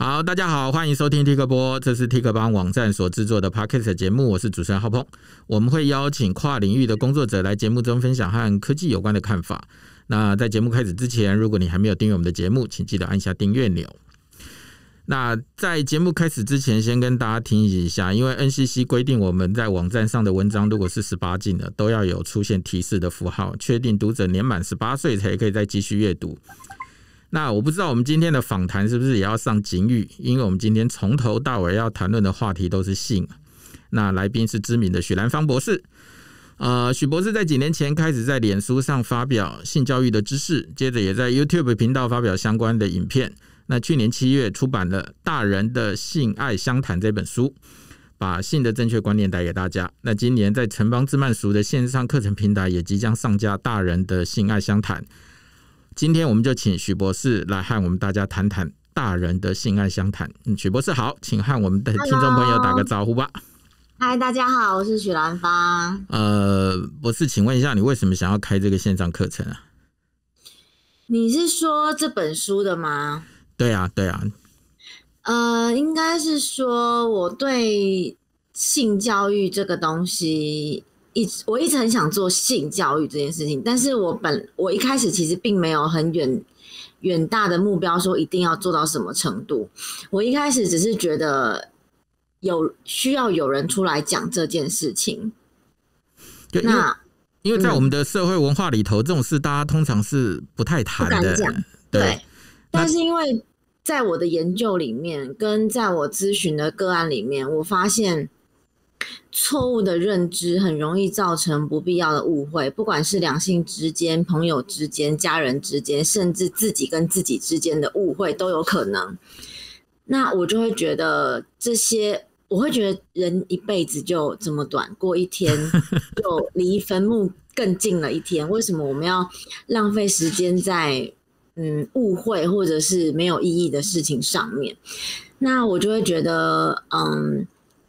好，大家好，欢迎收听 T 克播，这是 TikTok 帮网站所制作的 Podcast 节目，我是主持人浩鹏。我们会邀请跨领域的工作者来节目中分享和科技有关的看法。那在节目开始之前，如果你还没有订阅我们的节目，请记得按下订阅钮。那在节目开始之前，先跟大家提醒一下，因为 NCC 规定我们在网站上的文章，如果是十八禁的，都要有出现提示的符号，确定读者年满十八岁才可以再继续阅读。那我不知道我们今天的访谈是不是也要上警语？因为我们今天从头到尾要谈论的话题都是性。那来宾是知名的许兰芳博士。呃，许博士在几年前开始在脸书上发表性教育的知识，接着也在 YouTube 频道发表相关的影片。那去年七月出版了《大人的性爱相谈》这本书，把性的正确观念带给大家。那今年在城邦自慢熟的线上课程平台也即将上架《大人的性爱相谈》。今天我们就请许博士来和我们大家谈谈大人的性爱相谈。许博士好，请和我们的听众朋友打个招呼吧。嗨，大家好，我是许兰芳。呃，博士，请问一下，你为什么想要开这个线上课程啊？你是说这本书的吗？对啊，对啊。呃，应该是说我对性教育这个东西。一直我一直很想做性教育这件事情，但是我本我一开始其实并没有很远远大的目标，说一定要做到什么程度。我一开始只是觉得有需要有人出来讲这件事情。那因为在我们的社会文化里头，这种事大家通常是不太谈的。对，但是因为在我的研究里面，跟在我咨询的个案里面，我发现。错误的认知很容易造成不必要的误会，不管是两性之间、朋友之间、家人之间，甚至自己跟自己之间的误会都有可能。那我就会觉得这些，我会觉得人一辈子就这么短，过一天 就离坟墓更近了一天。为什么我们要浪费时间在嗯误会或者是没有意义的事情上面？那我就会觉得嗯。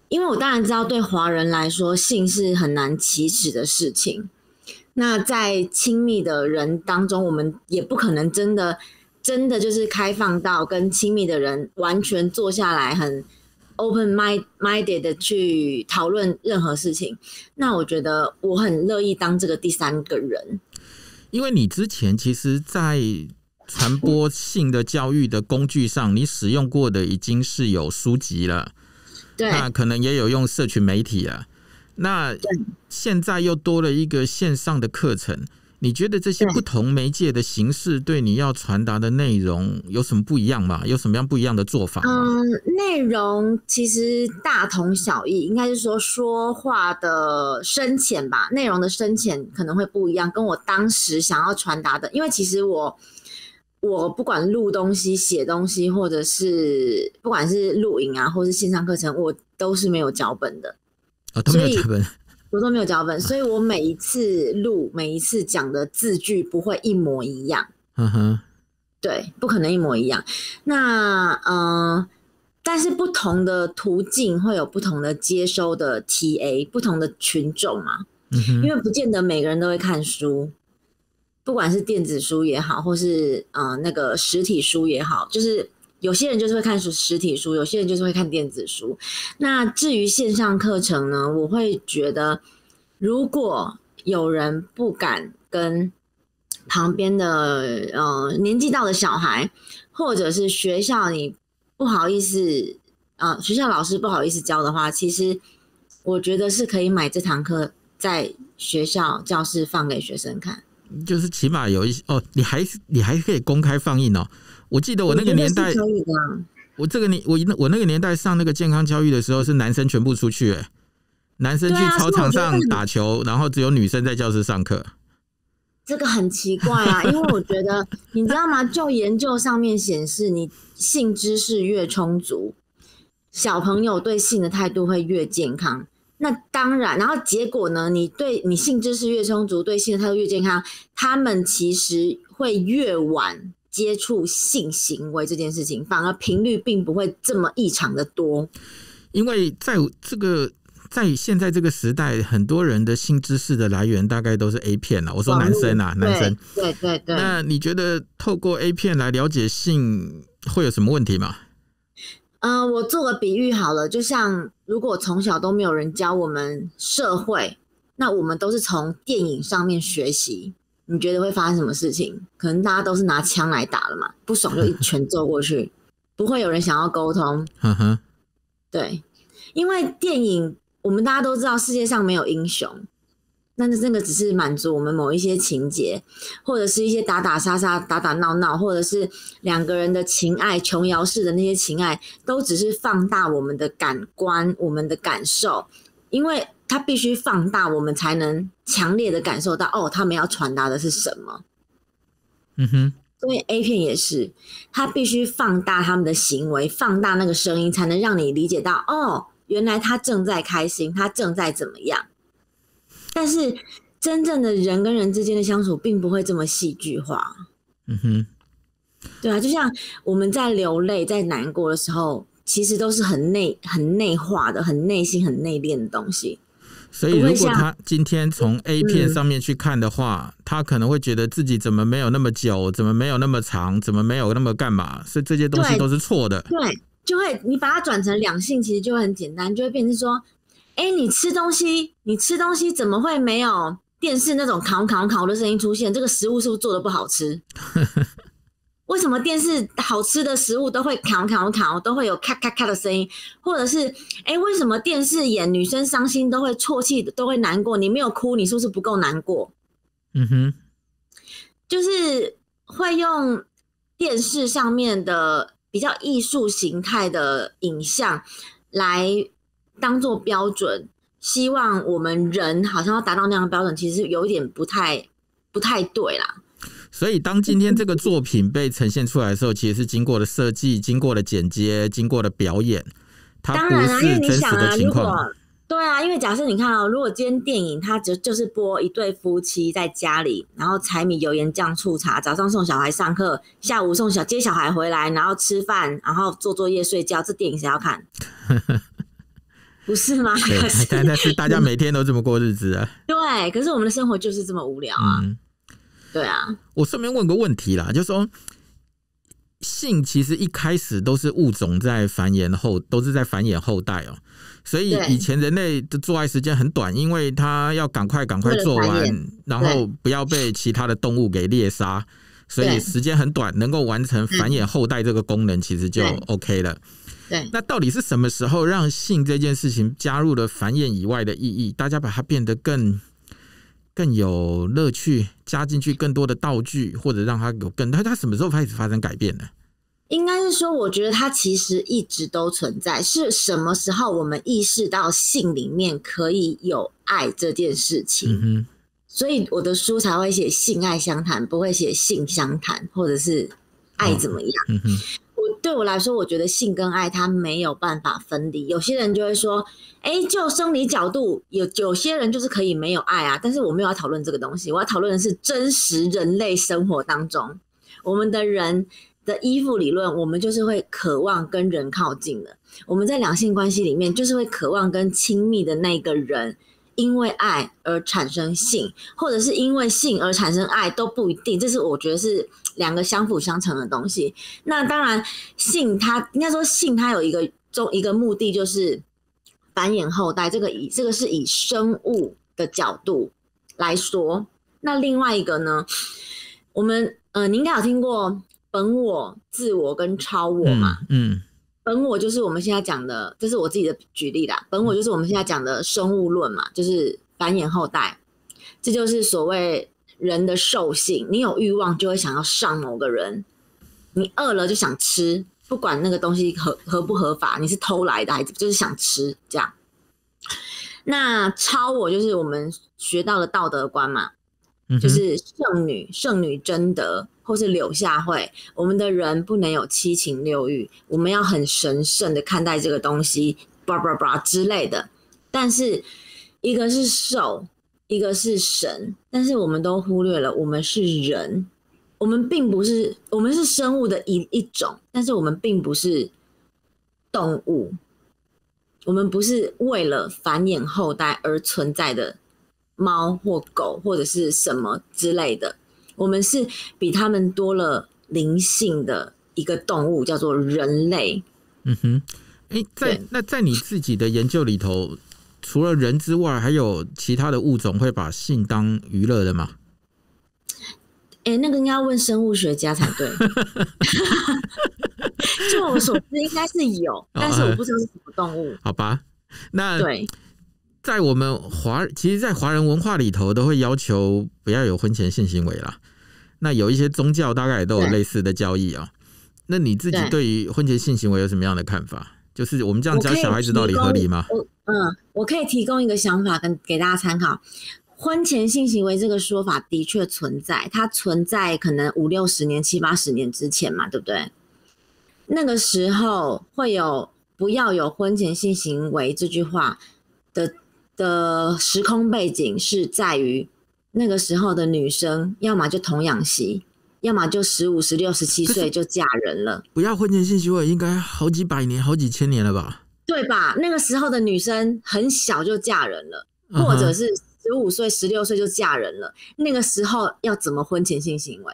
因为我当然知道，对华人来说，性是很难启齿的事情。那在亲密的人当中，我们也不可能真的、真的就是开放到跟亲密的人完全坐下来，很 open mind minded 的去讨论任何事情。那我觉得我很乐意当这个第三个人。因为你之前其实，在传播性的教育的工具上，你使用过的已经是有书籍了。那可能也有用社群媒体啊，那现在又多了一个线上的课程，你觉得这些不同媒介的形式对你要传达的内容有什么不一样吗？有什么样不一样的做法？嗯，内容其实大同小异，应该是说说话的深浅吧，内容的深浅可能会不一样。跟我当时想要传达的，因为其实我。我不管录东西、写东西，或者是不管是录影啊，或是线上课程，我都是没有脚本的。啊，都没有脚本，我都没有脚本，所以我每一次录、每一次讲的字句不会一模一样。嗯哼，对，不可能一模一样。那嗯，但是不同的途径会有不同的接收的 TA，不同的群众嘛。嗯哼，因为不见得每个人都会看书。不管是电子书也好，或是呃那个实体书也好，就是有些人就是会看书实体书，有些人就是会看电子书。那至于线上课程呢，我会觉得，如果有人不敢跟旁边的呃年纪到的小孩，或者是学校你不好意思啊，学校老师不好意思教的话，其实我觉得是可以买这堂课在学校教室放给学生看。就是起码有一些哦，你还你还可以公开放映哦。我记得我那个年代，我这个年我我那个年代上那个健康教育的时候，是男生全部出去，男生去操场上打球，然后只有女生在教室上课。这个很奇怪啊，因为我觉得你知道吗？就研究上面显示，你性知识越充足，小朋友对性的态度会越健康。那当然，然后结果呢？你对你性知识越充足，对性的态度越健康，他们其实会越晚接触性行为这件事情，反而频率并不会这么异常的多。因为在这个在现在这个时代，很多人的性知识的来源大概都是 A 片了。我说男生啊，男生，对对对。那你觉得透过 A 片来了解性会有什么问题吗？嗯，我做个比喻好了，就像如果从小都没有人教我们社会，那我们都是从电影上面学习。你觉得会发生什么事情？可能大家都是拿枪来打了嘛，不爽就一拳揍过去，不会有人想要沟通。对，因为电影我们大家都知道世界上没有英雄，但是那个只是满足我们某一些情节，或者是一些打打杀杀、打打闹闹，或者是两个人的情爱、琼瑶式的那些情爱，都只是放大我们的感官、我们的感受，因为。它必须放大，我们才能强烈的感受到哦，他们要传达的是什么。嗯哼，所以 A 片也是，它必须放大他们的行为，放大那个声音，才能让你理解到哦，原来他正在开心，他正在怎么样。但是真正的人跟人之间的相处，并不会这么戏剧化。嗯哼，对啊，就像我们在流泪、在难过的时候，其实都是很内、很内化的、很内心、很内敛的东西。所以，如果他今天从 A 片上面去看的话，他可能会觉得自己怎么没有那么久，怎么没有那么长，怎么没有那么干嘛？所以这些东西都是错的。对，就会你把它转成两性，其实就会很简单，就会变成说：哎，你吃东西，你吃东西怎么会没有电视那种烤烤烤的声音出现？这个食物是不是做的不好吃？为什么电视好吃的食物都会烤烤烤，都会有咔咔咔的声音？或者是，哎，为什么电视演女生伤心都会啜泣，都会难过？你没有哭，你是不是不够难过？嗯哼，就是会用电视上面的比较艺术形态的影像来当做标准，希望我们人好像要达到那样的标准，其实有一点不太不太对啦。所以，当今天这个作品被呈现出来的时候，其实是经过了设计、经过了剪接、经过了表演。当然啊，因为你想啊，如果对啊，因为假设你看哦，如果今天电影它就就是播一对夫妻在家里，然后柴米油盐酱醋茶，早上送小孩上课，下午送小接小孩回来，然后吃饭，然后做作业睡觉，这电影谁要看？不是吗？但但是大家每天都这么过日子啊。对，可是我们的生活就是这么无聊啊。对啊，我顺便问个问题啦，就是说，性其实一开始都是物种在繁衍后，都是在繁衍后代哦。所以以前人类的做爱时间很短，因为他要赶快赶快做完，然后不要被其他的动物给猎杀，所以时间很短，能够完成繁衍后代这个功能，其实就 OK 了。对，那到底是什么时候让性这件事情加入了繁衍以外的意义？大家把它变得更？更有乐趣，加进去更多的道具，或者让它有更……它它什么时候开始发生改变呢？应该是说，我觉得它其实一直都存在。是什么时候我们意识到性里面可以有爱这件事情？嗯所以我的书才会写性爱相谈，不会写性相谈，或者是爱怎么样？对我来说，我觉得性跟爱它没有办法分离。有些人就会说：“哎，就生理角度，有有些人就是可以没有爱啊。”但是我没有要讨论这个东西，我要讨论的是真实人类生活当中，我们的人的依附理论，我们就是会渴望跟人靠近的。我们在两性关系里面，就是会渴望跟亲密的那个人。因为爱而产生性，或者是因为性而产生爱都不一定，这是我觉得是两个相辅相成的东西。那当然，性它应该说性它有一个中一个目的就是繁衍后代，这个以这个是以生物的角度来说。那另外一个呢，我们呃，您应该有听过本我、自我跟超我嘛？嗯。本我就是我们现在讲的，这是我自己的举例啦。本我就是我们现在讲的生物论嘛，就是繁衍后代，这就是所谓人的兽性。你有欲望就会想要上某个人，你饿了就想吃，不管那个东西合合不合法，你是偷来的还是就是想吃这样。那超我就是我们学到的道德观嘛，就是圣女圣女贞德。或是柳下惠，我们的人不能有七情六欲，我们要很神圣的看待这个东西，叭叭叭之类的。但是一个是兽，一个是神，但是我们都忽略了，我们是人，我们并不是，我们是生物的一一种，但是我们并不是动物，我们不是为了繁衍后代而存在的猫或狗或者是什么之类的。我们是比他们多了灵性的一个动物，叫做人类。嗯哼，哎，在那在你自己的研究里头，除了人之外，还有其他的物种会把性当娱乐的吗？哎、那个应该要问生物学家才对。就我所知，应该是有，但是我不知道是什么动物。好吧，那对，在我们华，其实，在华人文化里头，都会要求不要有婚前性行为啦。那有一些宗教大概也都有类似的交易啊。那你自己对对于婚前性行为有什么样的看法？就是我们这样教小孩子到底合理吗？我嗯，我可以提供一个想法跟给大家参考。婚前性行为这个说法的确存在，它存在可能五六十年、七八十年之前嘛，对不对？那个时候会有“不要有婚前性行为”这句话的的时空背景是在于那个时候的女生，要么就童养媳，要么就十五、十六、十七岁就嫁人了。不要婚前性行为，应该好几百年、好几千年了吧？对吧？那个时候的女生很小就嫁人了，或者是十五岁、十六岁就嫁人了。那个时候要怎么婚前性行为？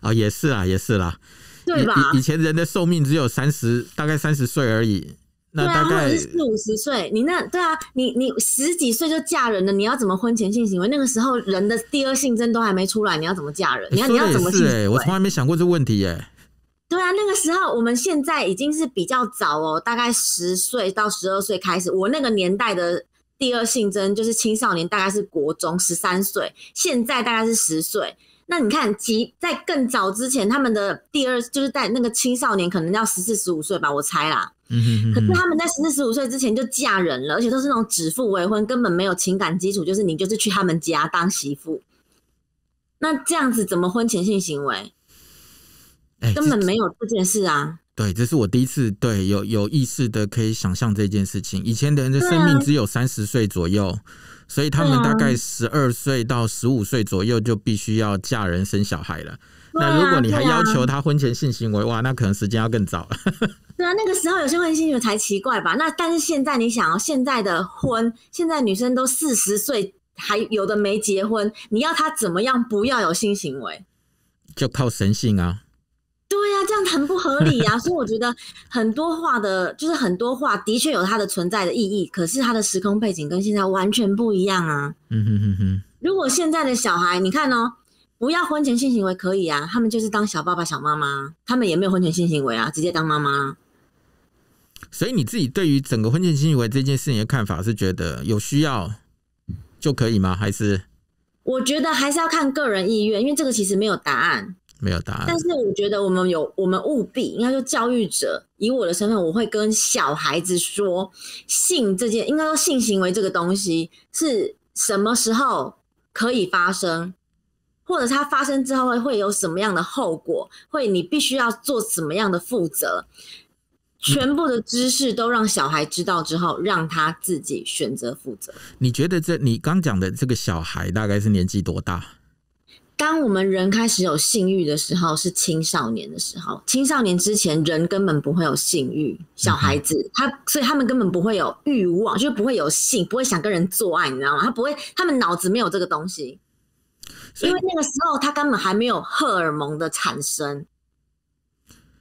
啊，也是啦，也是啦。对吧？以前人的寿命只有三十，大概三十岁而已。那对啊，或大概者是四五十岁，你那对啊，你你十几岁就嫁人了，你要怎么婚前性行为？那个时候人的第二性征都还没出来，你要怎么嫁人？你要你要怎么性是哎、我行为？从来没想过这问题哎、对啊，那个时候我们现在已经是比较早哦，大概十岁到十二岁开始。我那个年代的第二性征就是青少年，大概是国中十三岁，现在大概是十岁。那你看，几在更早之前，他们的第二就是在那个青少年可能要十四十五岁吧，我猜啦。嗯哼哼哼可是他们在十四十五岁之前就嫁人了，而且都是那种指腹为婚，根本没有情感基础，就是你就是去他们家当媳妇。那这样子怎么婚前性行为？哎、根本没有这件事啊！对，这是我第一次对有有意识的可以想象这件事情。以前的人的生命只有三十岁左右，所以他们大概十二岁到十五岁左右就必须要嫁人生小孩了。啊那如果你还要求他婚前性行为，哇，那可能时间要更早了。对啊，那个时候有些婚前性行为才奇怪吧？那但是现在你想哦，现在的婚，现在女生都四十岁，还有的没结婚，你要她怎么样不要有性行为？就靠神性啊！对呀、这样很不合理呀、所以我觉得很多话的，就是很多话的确有它的存在的意义，可是它的时空背景跟现在完全不一样啊。嗯哼哼哼，如果现在的小孩，你看哦，不要婚前性行为可以啊，他们就是当小爸爸、小妈妈，他们也没有婚前性行为啊，直接当妈妈啊。所以你自己对于整个婚前性行为这件事情的看法是觉得有需要就可以吗？还是我觉得还是要看个人意愿，因为这个其实没有答案。没有答案但？是我觉得我们有，我们务必应该说教育者，以我的身份，我会跟小孩子说，性这件，应该说性行为这个东西是什么时候可以发生，或者它发生之后会会有什么样的后果，会你必须要做什么样的负责。全部的知识都让小孩知道之后，让他自己选择负责。你觉得这你刚讲的这个小孩大概是年纪多大？当我们人开始有性欲的时候，是青少年的时候。青少年之前，人根本不会有性欲。小孩子他，所以他们根本不会有欲望，就不会有性，不会想跟人做爱，你知道吗？他不会，他们脑子没有这个东西，因为那个时候他根本还没有荷尔蒙的产生。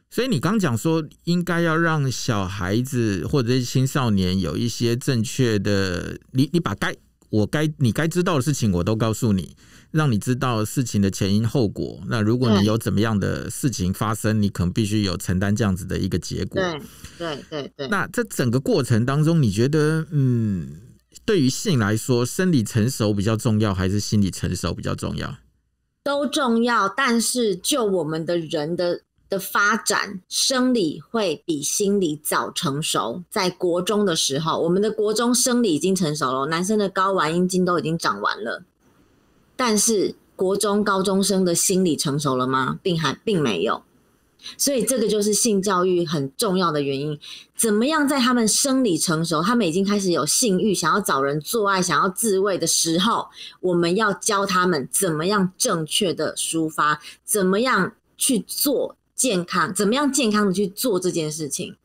所以你刚讲说，应该要让小孩子或者是青少年有一些正确的，你你把该我该你该知道的事情我都告诉你，让你知道事情的前因后果。那如果你有怎么样的事情发生，你可能必须有承担这样子的一个结果。对对对对，那这整个过程当中，你觉得，嗯，对于性来说，生理成熟比较重要，还是心理成熟比较重要？都重要，但是就我们的人的的发展，生理会比心理早成熟。在国中的时候，我们的国中生理已经成熟了，男生的睾丸、阴茎都已经长完了，但是国中高中生的心理成熟了吗？并还并没有。所以这个就是性教育很重要的原因。怎么样在他们生理成熟，他们已经开始有性欲，想要找人做爱，想要自慰的时候，我们要教他们怎么样正确的抒发，怎么样去做健康，怎么样健康的去做这件事情。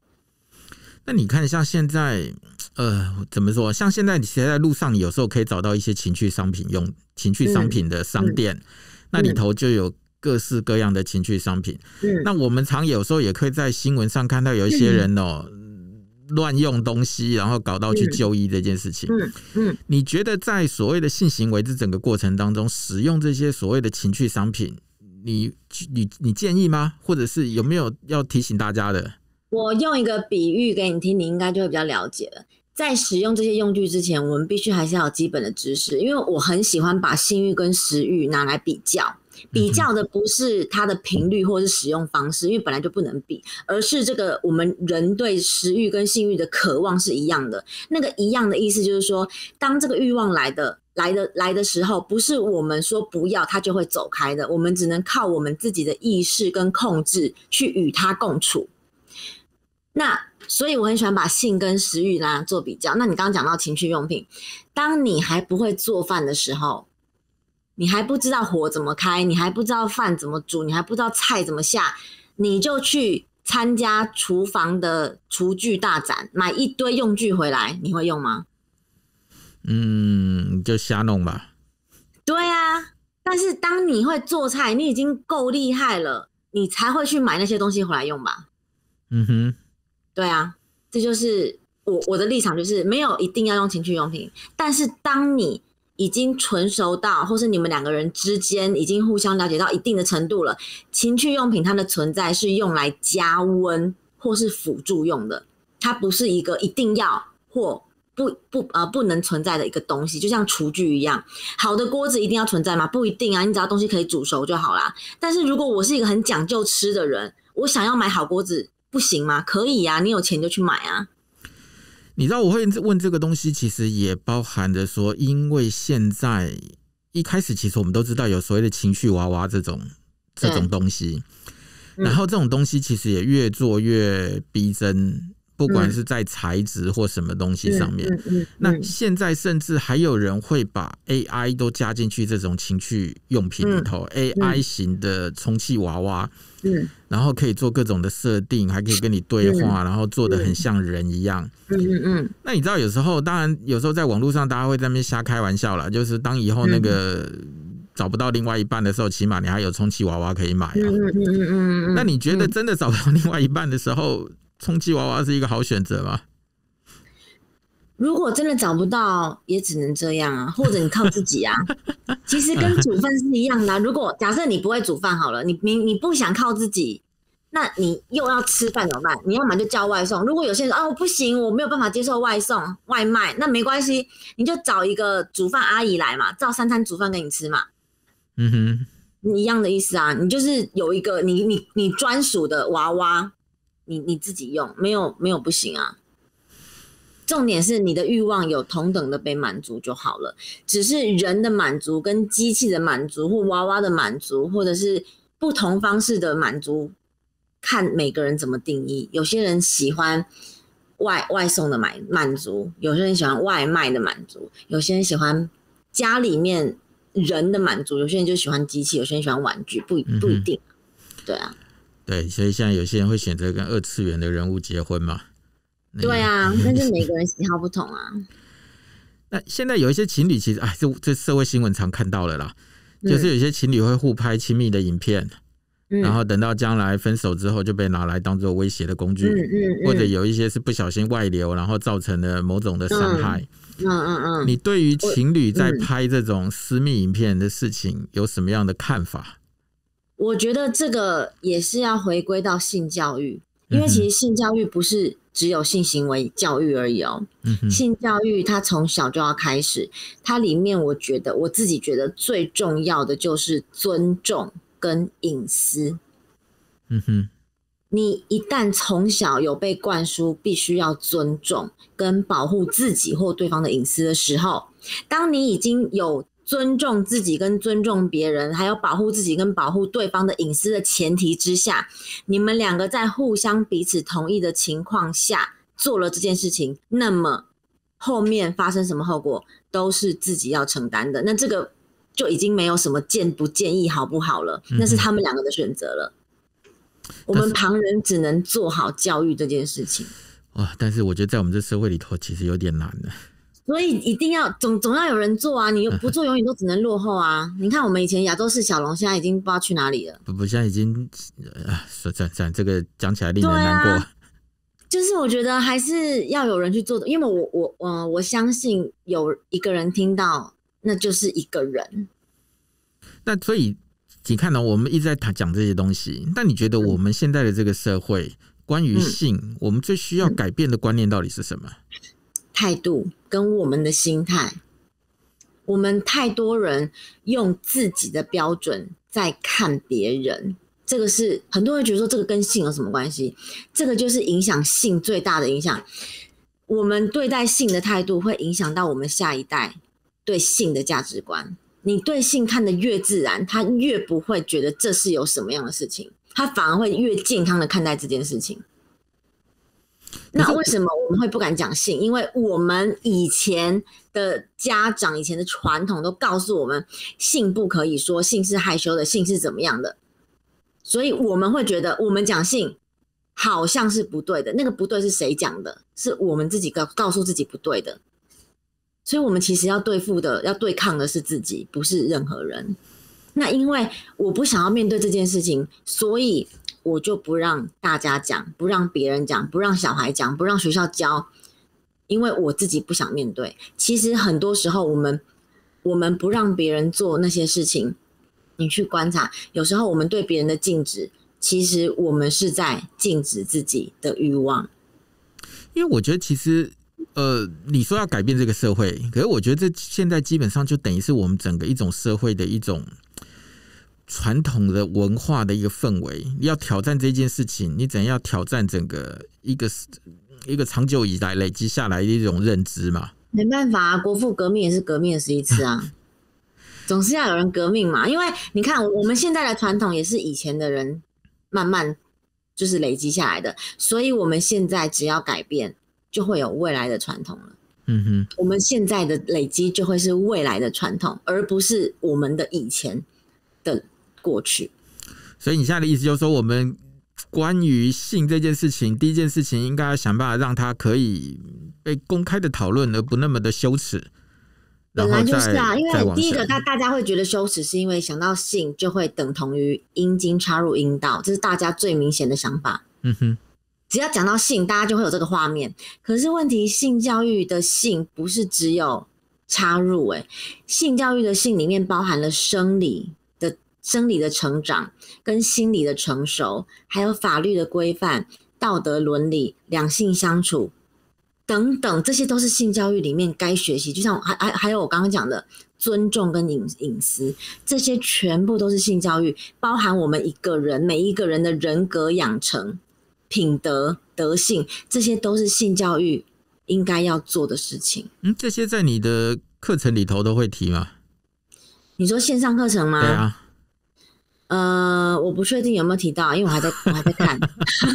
那你看，像现在，呃，怎么说？像现在，你其实在路上，你有时候可以找到一些情趣商品用情趣商品的商店，那里头就有各式各样的情趣商品。嗯，那我们常有时候也可以在新闻上看到有一些人哦。乱用东西，然后搞到去就医这件事情。嗯嗯，你觉得在所谓的性行为这整个过程当中，使用这些所谓的情趣商品，你你你建议吗？或者是有没有要提醒大家的？我用一个比喻给你听，你应该就会比较了解了。在使用这些用具之前，我们必须还是要有基本的知识，因为我很喜欢把性欲跟食欲拿来比较。比较的不是它的频率或是使用方式，因为本来就不能比，而是这个我们人对食欲跟性欲的渴望是一样的。那个一样的意思就是说，当这个欲望来的来的来的时候，不是我们说不要它就会走开的，我们只能靠我们自己的意识跟控制去与它共处。那所以我很喜欢把性跟食欲来做比较。那你刚刚讲到情趣用品，当你还不会做饭的时候。你还不知道火怎么开，你还不知道饭怎么煮，你还不知道菜怎么下，你就去参加厨房的厨具大展，买一堆用具回来，你会用吗？嗯，就瞎弄吧。对啊，但是当你会做菜，你已经够厉害了，你才会去买那些东西回来用吧。嗯哼，对啊，这就是我我的立场，就是没有一定要用情趣用品，但是当你。已经纯熟到，或是你们两个人之间已经互相了解到一定的程度了。情趣用品它的存在是用来加温或是辅助用的，它不是一个一定要或不不呃不能存在的一个东西，就像厨具一样。好的锅子一定要存在吗？不一定啊，你只要东西可以煮熟就好啦。但是如果我是一个很讲究吃的人，我想要买好锅子，不行吗？可以呀，你有钱就去买啊。你知道我会问这个东西，其实也包含着说，因为现在一开始其实我们都知道有所谓的情绪娃娃这种这种东西，然后这种东西其实也越做越逼真。不管是在材质或什么东西上面，那现在甚至还有人会把 AI 都加进去这种情趣用品里头，AI 型的充气娃娃，嗯，然后可以做各种的设定，还可以跟你对话，然后做的很像人一样，嗯嗯嗯。那你知道有时候，当然有时候在网络上大家会在那边瞎开玩笑了，就是当以后那个找不到另外一半的时候，起码你还有充气娃娃可以买啊，嗯嗯嗯嗯。那你觉得真的找不到另外一半的时候？充气娃娃是一个好选择吗？如果真的找不到，也只能这样啊，或者你靠自己啊。其实跟煮饭是一样的。如果假设你不会煮饭好了，你你你不想靠自己，那你又要吃饭怎么办？你要么就叫外送。如果有些人哦不行，我没有办法接受外送外卖，那没关系，你就找一个煮饭阿姨来嘛，照三餐煮饭给你吃嘛。嗯哼，一样的意思啊。你就是有一个你你你专属的娃娃。你你自己用没有没有不行啊，重点是你的欲望有同等的被满足就好了。只是人的满足跟机器的满足或娃娃的满足，或者是不同方式的满足，看每个人怎么定义。有些人喜欢外外送的满满足，有些人喜欢外卖的满足，有些人喜欢家里面人的满足，有些人就喜欢机器，有些人喜欢玩具，不不一定。对啊。对，所以现在有些人会选择跟二次元的人物结婚嘛？对啊，那是 每个人喜好不同啊。那现在有一些情侣，其实哎，这这社会新闻常看到了啦，就是有些情侣会互拍亲密的影片，然后等到将来分手之后，就被拿来当做威胁的工具，或者有一些是不小心外流，然后造成了某种的伤害。嗯嗯嗯，你对于情侣在拍这种私密影片的事情有什么样的看法？我觉得这个也是要回归到性教育，因为其实性教育不是只有性行为教育而已哦。性教育它从小就要开始，它里面我觉得我自己觉得最重要的就是尊重跟隐私。嗯哼，你一旦从小有被灌输必须要尊重跟保护自己或对方的隐私的时候，当你已经有。尊重自己跟尊重别人，还有保护自己跟保护对方的隐私的前提之下，你们两个在互相彼此同意的情况下做了这件事情，那么后面发生什么后果都是自己要承担的。那这个就已经没有什么建不建议好不好了，那是他们两个的选择了。我们旁人只能做好教育这件事情。哇！但是我觉得在我们这社会里头，其实有点难的。所以一定要总总要有人做啊！你不做，永远都只能落后啊！你看我们以前亚洲式小龙，现在已经不知道去哪里了。不不，现在已经啊，算算算，这个讲起来令人难过。就是我觉得还是要有人去做的，因为我我我我相信有一个人听到，那就是一个人。那所以你看到我们一直在谈讲这些东西，那你觉得我们现在的这个社会关于性，我们最需要改变的观念到底是什么？态度跟我们的心态，我们太多人用自己的标准在看别人，这个是很多人觉得说这个跟性有什么关系？这个就是影响性最大的影响。我们对待性的态度会影响到我们下一代对性的价值观。你对性看得越自然，他越不会觉得这是有什么样的事情，他反而会越健康的看待这件事情。那为什么我们会不敢讲性？因为我们以前的家长、以前的传统都告诉我们，性不可以说，性是害羞的，性是怎么样的，所以我们会觉得，我们讲性好像是不对的。那个不对是谁讲的？是我们自己告告诉自己不对的。所以，我们其实要对付的、要对抗的是自己，不是任何人。那因为我不想要面对这件事情，所以。我就不让大家讲，不让别人讲，不让小孩讲，不让学校教，因为我自己不想面对。其实很多时候，我们我们不让别人做那些事情，你去观察，有时候我们对别人的禁止，其实我们是在禁止自己的欲望。因为我觉得，其实呃，你说要改变这个社会，可是我觉得这现在基本上就等于是我们整个一种社会的一种。传统的文化的一个氛围，要挑战这件事情，你怎样挑战整个一个一个长久以来累积下来的一种认知嘛？没办法，国父革命也是革命的十一次啊，总是要有人革命嘛。因为你看，我们现在的传统也是以前的人慢慢就是累积下来的，所以我们现在只要改变，就会有未来的传统了。嗯哼，我们现在的累积就会是未来的传统，而不是我们的以前的。过去，所以你现在的意思就是说，我们关于性这件事情，第一件事情应该要想办法让它可以被公开的讨论，而不那么的羞耻。本来就是啊，因为第一个大大家会觉得羞耻，是因为想到性就会等同于阴茎插入阴道，这是大家最明显的想法。嗯哼，只要讲到性，大家就会有这个画面。可是问题，性教育的性不是只有插入，哎，性教育的性里面包含了生理。生理的成长跟心理的成熟，还有法律的规范、道德伦理、两性相处等等，这些都是性教育里面该学习。就像还还还有我刚刚讲的尊重跟隐隐私，这些全部都是性教育，包含我们一个人每一个人的人格养成、品德德性，这些都是性教育应该要做的事情。嗯，这些在你的课程里头都会提吗？你说线上课程吗？对啊。呃，我不确定有没有提到，因为我还在我还在看，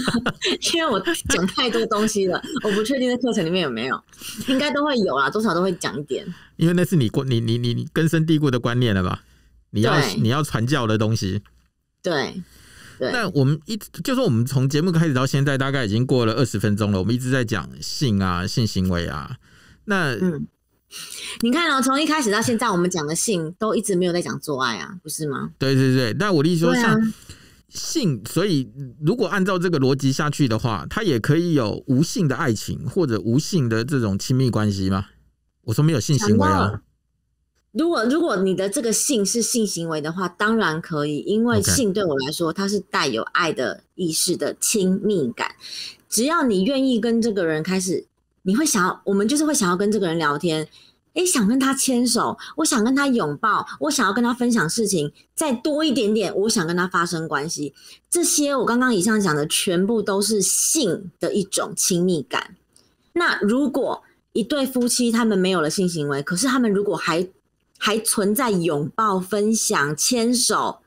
因为我讲太多东西了，我不确定在课程里面有没有，应该都会有啊，多少都会讲一点。因为那是你观你你你你根深蒂固的观念了吧？你要你要传教的东西。对对。那我们一直就是我们从节目开始到现在，大概已经过了二十分钟了，我们一直在讲性啊、性行为啊，那嗯。你看哦，从一开始到现在，我们讲的性都一直没有在讲做爱啊，不是吗？对对对，但我的意思说，像性，所以如果按照这个逻辑下去的话，它也可以有无性的爱情或者无性的这种亲密关系吗？我说没有性行为啊。如果如果你的这个性是性行为的话，当然可以，因为性对我来说，它是带有爱的意识的亲密感。只要你愿意跟这个人开始。你会想要，我们就是会想要跟这个人聊天，诶，想跟他牵手，我想跟他拥抱，我想要跟他分享事情，再多一点点，我想跟他发生关系。这些我刚刚以上讲的，全部都是性的一种亲密感。那如果一对夫妻他们没有了性行为，可是他们如果还还存在拥抱、分享、牵手，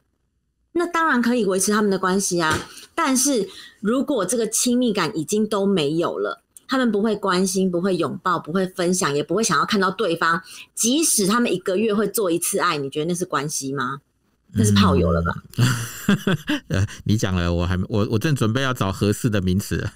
那当然可以维持他们的关系啊。但是如果这个亲密感已经都没有了，他们不会关心，不会拥抱，不会分享，也不会想要看到对方。即使他们一个月会做一次爱，你觉得那是关系吗？那是炮友了吧？呃，你讲了，我还我我正准备要找合适的名词。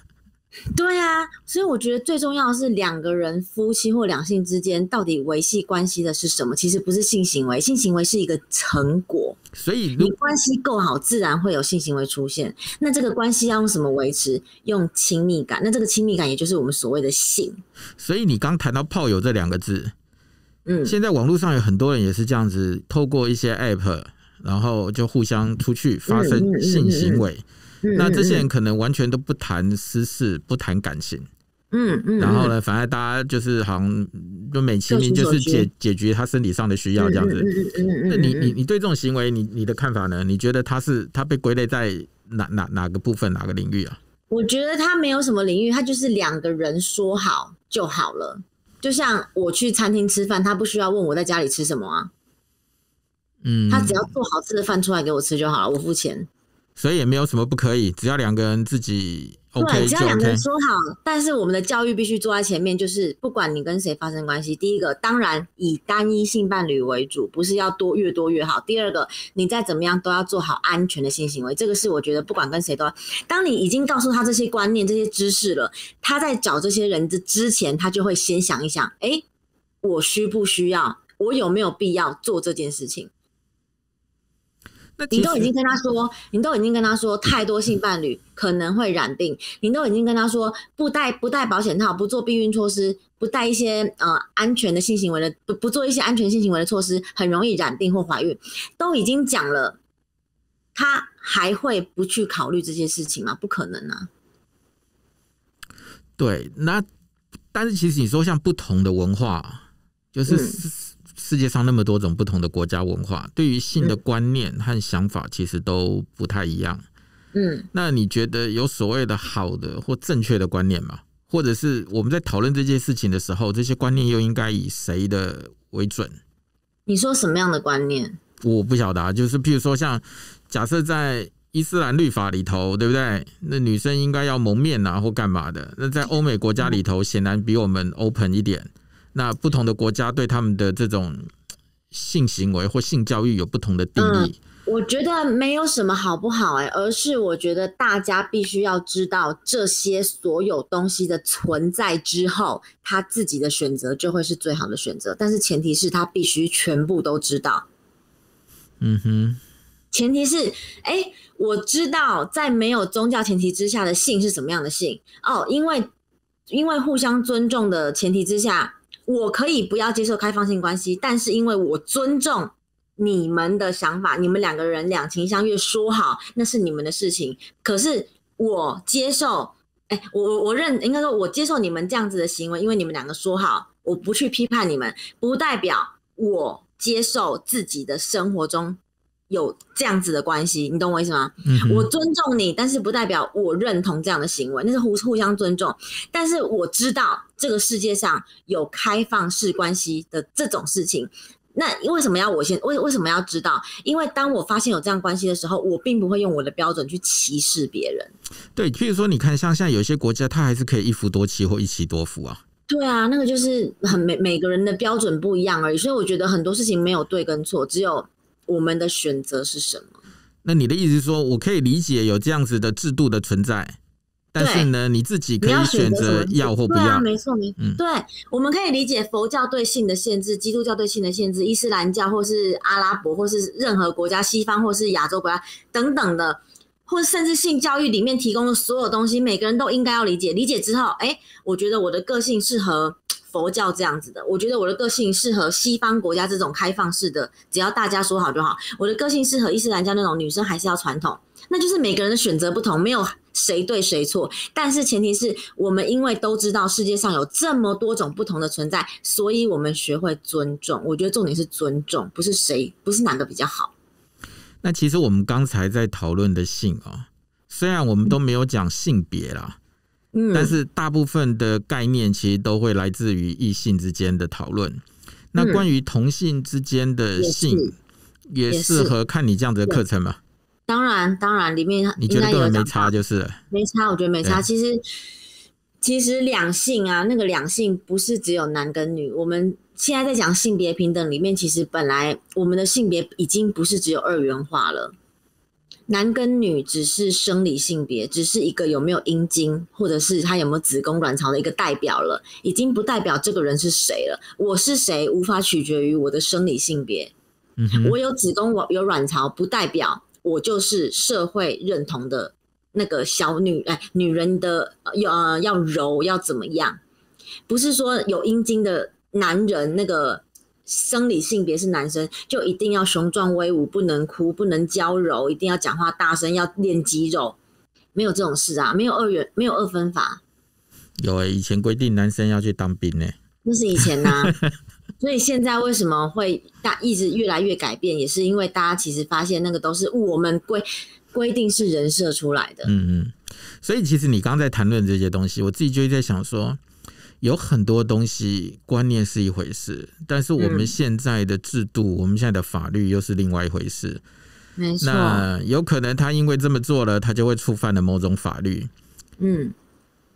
对啊，所以我觉得最重要的是两个人夫妻或两性之间到底维系关系的是什么？其实不是性行为，性行为是一个成果。所以你关系够好，自然会有性行为出现。那这个关系要用什么维持？用亲密感。那这个亲密感也就是我们所谓的性。所以你刚谈到炮友这两个字，嗯，现在网络上有很多人也是这样子，透过一些 app，然后就互相出去发生性行为。那这些人可能完全都不谈私事，不谈感情，嗯嗯，然后呢，反而大家就是好像就美其名就是解解决他身体上的需要这样子。那你你你对这种行为，你你的看法呢？你觉得他是他被归类在哪哪哪个部分哪个领域啊？我觉得他没有什么领域，他就是两个人说好就好了。就像我去餐厅吃饭，他不需要问我在家里吃什么啊，嗯，他只要做好吃的饭出来给我吃就好了，我付钱。所以也没有什么不可以，只要两个人自己 OK 只要两个人说好。但是我们的教育必须坐在前面，就是不管你跟谁发生关系，第一个当然以单一性伴侣为主，不是要多越多越好。第二个，你再怎么样都要做好安全的性行为，这个是我觉得不管跟谁都要。当你已经告诉他这些观念、这些知识了，他在找这些人之之前，他就会先想一想：哎，我需不需要？我有没有必要做这件事情？你都已经跟他说，你都已经跟他说，太多性伴侣可能会染病。你都已经跟他说，不戴不戴保险套，不做避孕措施，不带一些呃安全的性行为的，不不做一些安全性行为的措施，很容易染病或怀孕。都已经讲了，他还会不去考虑这些事情吗？不可能啊！对，那但是其实你说像不同的文化，就是。世界上那么多种不同的国家文化，对于性的观念和想法其实都不太一样。嗯，那你觉得有所谓的好的或正确的观念吗？或者是我们在讨论这件事情的时候，这些观念又应该以谁的为准？你说什么样的观念？我不晓得，就是譬如说，像假设在伊斯兰律法里头，对不对？那女生应该要蒙面啊，或干嘛的？那在欧美国家里头，显然比我们 open 一点。那不同的国家对他们的这种性行为或性教育有不同的定义。我觉得没有什么好不好哎，而是我觉得大家必须要知道这些所有东西的存在之后，他自己的选择就会是最好的选择。但是前提是他必须全部都知道。嗯哼，前提是哎，我知道在没有宗教前提之下的性是什么样的性哦，因为因为互相尊重的前提之下。我可以不要接受开放性关系，但是因为我尊重你们的想法，你们两个人两情相悦，说好那是你们的事情。可是我接受，哎，我我我认，应该说我接受你们这样子的行为，因为你们两个说好，我不去批判你们，不代表我接受自己的生活中。有这样子的关系，你懂我意思吗？我尊重你，但是不代表我认同这样的行为，那是互互相尊重。但是我知道这个世界上有开放式关系的这种事情，那为什么要我先为为什么要知道？因为当我发现有这样关系的时候，我并不会用我的标准去歧视别人。对，譬如说，你看，像现在有些国家，它还是可以一夫多妻或一妻多夫啊。对啊，那个就是很每每个人的标准不一样而已。所以我觉得很多事情没有对跟错，只有。我们的选择是什么？那你的意思是说，我可以理解有这样子的制度的存在，但是呢，你自己可以选择要或不要。没错，没错。对，我们可以理解佛教对性的限制，基督教对性的限制，伊斯兰教或是阿拉伯或是任何国家，西方或是亚洲国家等等的，或甚至性教育里面提供的所有东西，每个人都应该要理解。理解之后，哎，我觉得我的个性适合。佛教这样子的，我觉得我的个性适合西方国家这种开放式的，只要大家说好就好。我的个性适合伊斯兰教那种女生还是要传统，那就是每个人的选择不同，没有谁对谁错。但是前提是我们因为都知道世界上有这么多种不同的存在，所以我们学会尊重。我觉得重点是尊重，不是谁，不是哪个比较好。那其实我们刚才在讨论的性啊，虽然我们都没有讲性别啦。但是大部分的概念其实都会来自于异性之间的讨论。那关于同性之间的性，也适合看你这样子的课程吗？当然，当然，里面你觉得根本没差，就是没差。我觉得没差。其实，其实两性啊，那个两性不是只有男跟女。我们现在在讲性别平等里面，其实本来我们的性别已经不是只有二元化了。男跟女只是生理性别，只是一个有没有阴茎，或者是他有没有子宫、卵巢的一个代表了，已经不代表这个人是谁了。我是谁，无法取决于我的生理性别。嗯哼，我有子宫，我有卵巢，不代表我就是社会认同的那个小女哎，女人的要呃要柔要怎么样？不是说有阴茎的男人那个。生理性别是男生，就一定要雄壮威武，不能哭，不能娇柔，一定要讲话大声，要练肌肉，没有这种事啊，没有二元，没有二分法。有诶、以前规定男生要去当兵呢、那是以前呐、所以现在为什么会大一直越来越改变，也是因为大家其实发现那个都是我们规规定是人设出来的。嗯嗯，所以其实你刚刚在谈论这些东西，我自己就在想说，有很多东西观念是一回事，但是我们嗯现在的制度，我们现在的法律又是另外一回事。没错，那有可能他因为这么做了，他就会触犯了某种法律。嗯，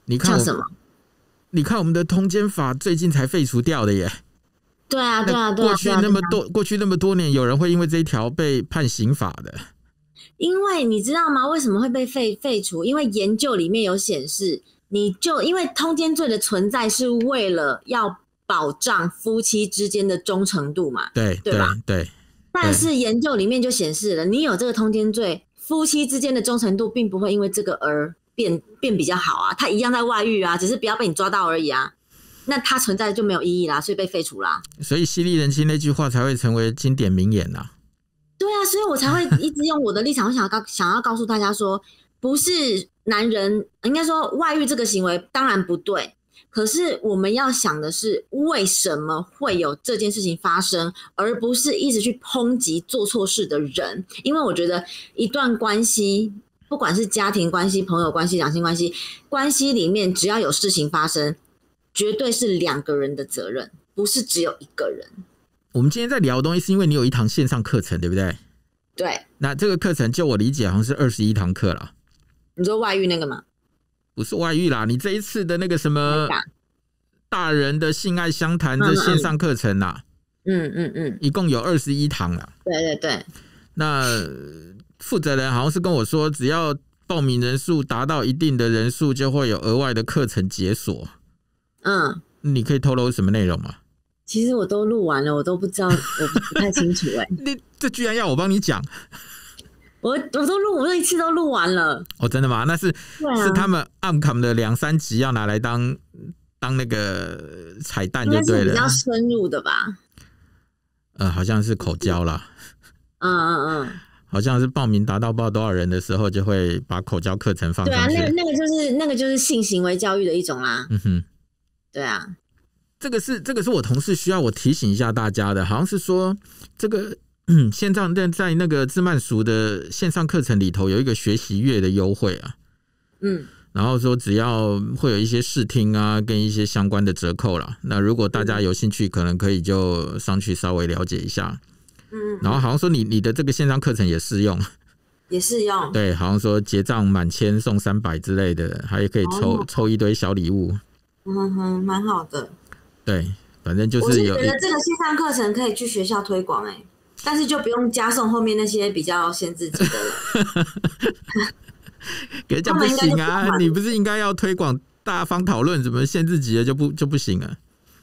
你看什么？你看我们的通奸法最近才废除掉的耶。对啊，对啊，对啊，过去那么多，过去那么多年，有人会因为这一条被判刑法的。因为你知道吗？为什么会被废废除？因为研究里面有显示，你就因为通奸罪的存在是为了要保障夫妻之间的忠诚度嘛。对对对吧对，但是研究里面就显示了，你有这个通奸罪，夫妻之间的忠诚度并不会因为这个而变变比较好啊，他一样在外遇啊，只是不要被你抓到而已啊。那它存在就没有意义啦，所以被废除啦。所以犀利人妻那句话才会成为经典名言呐、对啊，所以我才会一直用我的立场，我想要告想要告诉大家说，不是男人应该说外遇这个行为当然不对，可是我们要想的是为什么会有这件事情发生，而不是一直去抨击做错事的人。因为我觉得一段关系，不管是家庭关系、朋友关系、两性关系，关系里面只要有事情发生，绝对是两个人的责任，不是只有一个人。我们今天在聊的东西，是因为你有一堂线上课程，对不对？对，那这个课程，就我理解，好像是二十一堂课啦，你说外遇那个吗？不是外遇啦。你这一次的那个什么大人的性爱相谈这嗯嗯线上课程啦，嗯嗯嗯，一共有二十一堂啦。对对对。那呃负责人好像是跟我说，只要报名人数达到一定的人数，就会有额外的课程解锁。嗯，你可以透露什么内容吗？其实我都录完了，我都不知道，我不不太清楚哎、你这居然要我帮你讲我我都录，我那一次都录完了。哦？真的吗？那是啊，是他们暗砍的两三集要拿来当当那个彩蛋就对了比较。深入的吧？呃，好像是口交啦，嗯嗯嗯，好像是报名达到不知道多少人的时候，就会把口交课程放对啊，那个那个就是那个就是性行为教育的一种啦。嗯哼，对啊，这个是这个是我同事需要我提醒一下大家的，好像是说这个。嗯，线上在在那个自慢熟的线上课程里头有一个学习月的优惠啊，嗯，然后说只要会有一些试听啊，跟一些相关的折扣啦。那如果大家有兴趣，可能可以就上去稍微了解一下。嗯，然后好像说你你的这个线上课程也适用，也适用。对，好像说结账满千送三百之类的，还可以抽、哦抽一堆小礼物。嗯哼，蛮好的。对，反正就我是是有觉得这个线上课程可以去学校推广哎、但是就不用加送后面那些比较限制级的了。可这样不行啊！不你不是应该要推广大方讨论，怎么限制级的就不就不行啊？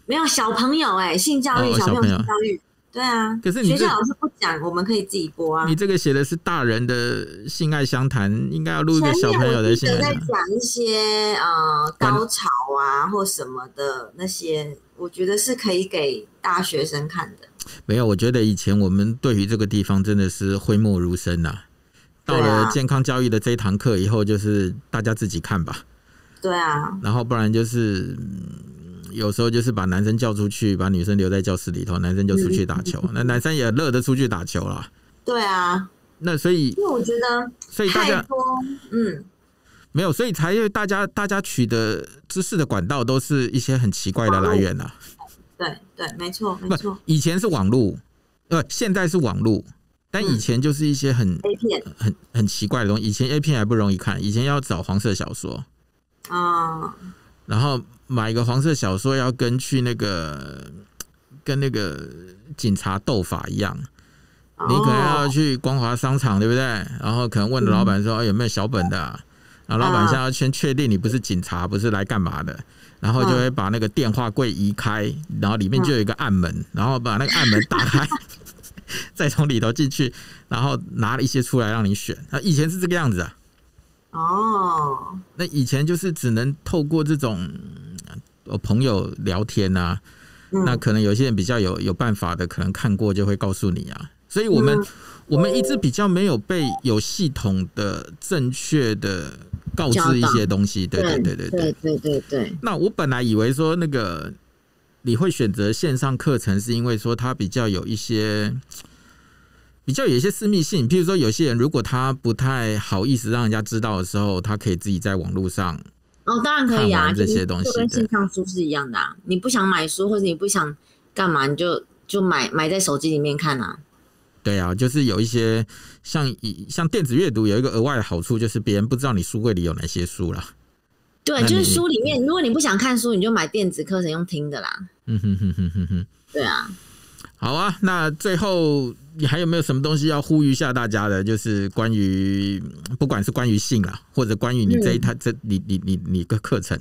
没有小朋友哎、性教育，哦小朋友性教育。对啊，可是你学校老师不讲，我们可以自己播啊。你这个写的是大人的性爱相谈，应该要录一个小朋友的性爱相谈。讲一些呃高潮啊或什么的那些，我觉得是可以给大学生看的。没有，我觉得以前我们对于这个地方真的是讳莫如深呐、到了健康教育的这一堂课以后，就是大家自己看吧，对啊，然后不然就是。嗯有时候就是把男生叫出去，把女生留在教室里头，男生就出去打球。那男生也乐得出去打球了。对啊，那所以，因为我觉得所以大家多，嗯，没有，所以才会大家大家取得知识的管道都是一些很奇怪的来源啊。对对，没错没错，以前是网络，呃，现在是网络，但以前就是一些很、，A 片。很很奇怪的东西。以前 A 片还不容易看，以前要找黄色小说，啊，然后买一个黄色小说要跟去那个跟那个警察斗法一样，你可能要哦去光华商场，对不对？然后可能问老板说、哎有没有小本的、啊，然后老板啊。现在要先确定你不是警察，不是来干嘛的，然后就会把那个电话柜移开，然后里面就有一个暗门，然后把那个暗门打开，再从里头进去，然后拿了一些出来让你选。啊，以前是这个样子啊，哦，那以前就是只能透过这种呃朋友聊天啊，嗯那可能有些人比较有有办法的，可能看过就会告诉你啊。所以我们、嗯我们一直比较没有被有系统的、正确的告知一些东西。对对对对对。对对对对，那我本来以为说那个你会选择线上课程，是因为说它比较有一些。比较有一些私密性，譬如说，有些人如果他不太好意思让人家知道的时候，他可以自己在网络上哦，当然可以啊，这些东西就跟对线上书是一样的啊。你不想买书，或者你不想干嘛，你就就买买在手机里面看啊。对啊，就是有一些像以像电子阅读有一个额外的好处，就是别人不知道你书柜里有哪些书啦。对，就是你书里面，如果你不想看书，你就买电子课程用听的啦。嗯哼哼哼哼哼。对啊，好啊，那最后你还有没有什么东西要呼吁一下大家的？就是关于不管是关于性啊，或者关于你这一台、这你你你你个课程，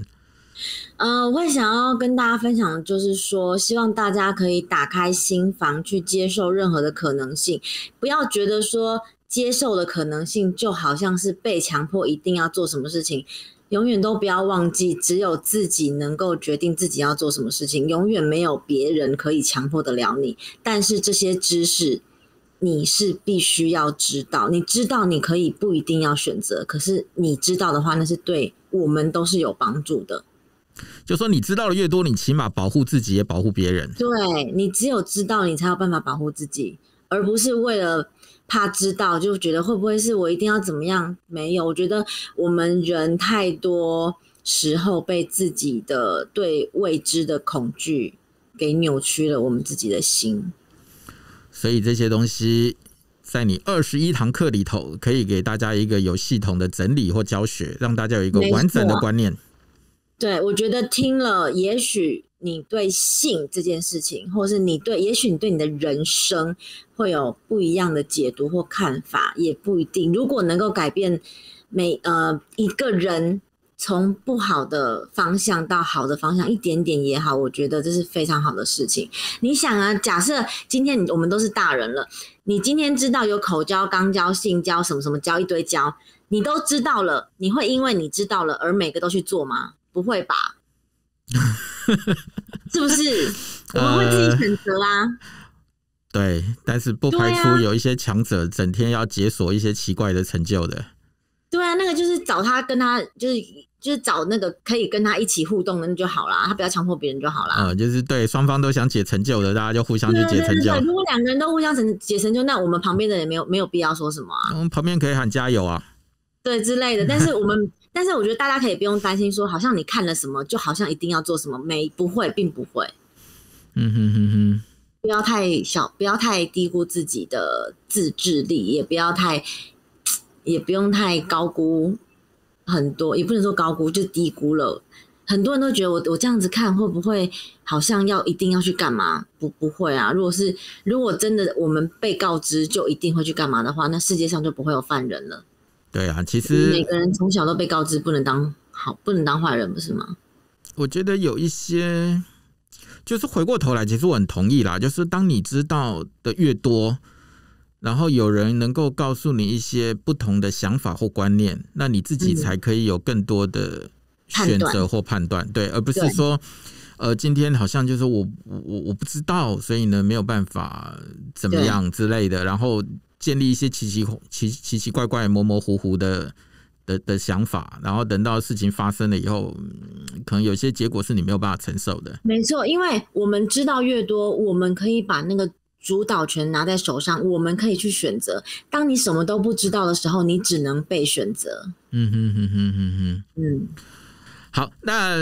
呃，我会想要跟大家分享就是说，希望大家可以打开心房去接受任何的可能性，不要觉得说接受的可能性就好像是被强迫一定要做什么事情。永远都不要忘记，只有自己能够决定自己要做什么事情，永远没有别人可以强迫得了你。但是这些知识，你是必须要知道。你知道你可以不一定要选择，可是你知道的话，那是对我们都是有帮助的。就说你知道的越多，你起码保护自己也保护别人。对你只有知道，你才有办法保护自己，而不是为了怕知道就觉得会不会是我一定要怎么样？没有，我觉得我们人太多时候被自己的对未知的恐惧给扭曲了我们自己的心。所以这些东西在你二十一堂课里头，可以给大家一个有系统的整理或教学，让大家有一个完整的观念。对，我觉得听了，也许你对性这件事情，或是你对，也许你对你的人生会有不一样的解读或看法，也不一定。如果能够改变每呃一个人从不好的方向到好的方向一点点也好，我觉得这是非常好的事情。你想啊，假设今天我们都是大人了，你今天知道有口交、肛交、性交什么什么交一堆交，你都知道了，你会因为你知道了而每个都去做吗？不会吧？是不是？我们会自己选择啊。对，但是不排除有一些强者整天要解锁一些奇怪的成就的。对啊，那个就是找他跟他，就是就是找那个可以跟他一起互动的那就好啦，他不要强迫别人就好啦。呃，就是对双方都想解成就的，大家就互相去解成就。如果两个人都互相成解成就，那我们旁边的人没有没有必要说什么啊，我们旁边可以喊加油啊！对之类的。但是我们，但是我觉得大家可以不用担心说，好像你看了什么，就好像一定要做什么，没不会，并不会。嗯哼哼哼，不要太小，不要太低估自己的自制力，也不要太，也不用太高估很多，也不能说高估，就低估了。很多人都觉得我我这样子看会不会好像要一定要去干嘛？不不会啊！如果是如果真的我们被告知就一定会去干嘛的话，那世界上就不会有犯人了。对啊，其实每个人从小都被告知不能当好，不能当坏人，不是吗？我觉得有一些，就是回过头来，其实我很同意啦。就是当你知道的越多，然后有人能够告诉你一些不同的想法或观念，那你自己嗯才可以有更多的选择或判断，对，而不是说。呃，今天好像就是我我我不知道，所以呢没有办法怎么样之类的，然后建立一些奇奇奇奇奇怪怪、模模糊糊的的的想法，然后等到事情发生了以后，嗯可能有些结果是你没有办法承受的。没错，因为我们知道越多，我们可以把那个主导权拿在手上，我们可以去选择。当你什么都不知道的时候，你只能被选择。嗯哼哼哼哼哼。嗯，好，那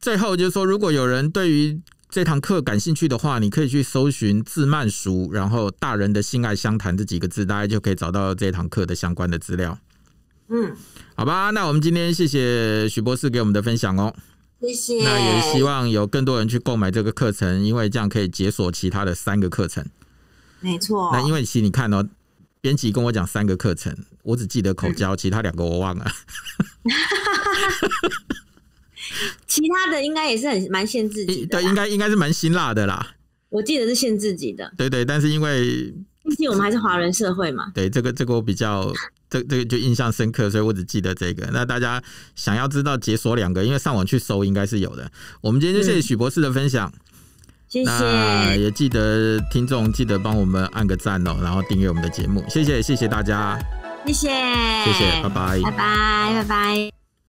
最后就是说，如果有人对于这堂课感兴趣的话，你可以去搜寻“自慢熟”，然后“大人的性爱相谈”这几个字，大家就可以找到这堂课的相关的资料。嗯，好吧，那我们今天谢谢许博士给我们的分享哦。谢谢。那也希望有更多人去购买这个课程，因为这样可以解锁其他的三个课程。没错。那因为其实你看哦，编辑跟我讲三个课程，我只记得口交，其他两个我忘了。其他的应该也是很蛮限制己的，对，应该应该是蛮辛辣的啦。我记得是限制级的，对对，但是因为毕竟我们还是华人社会嘛。对，这个这个我比较这这个就印象深刻，所以我只记得这个。那大家想要知道解锁两个，因为上网去搜应该是有的。我们今天就谢谢许博士的分享，谢谢，也记得听众记得帮我们按个赞哦，然后订阅我们的节目，谢谢谢谢大家，谢谢谢谢，拜拜，拜拜拜拜。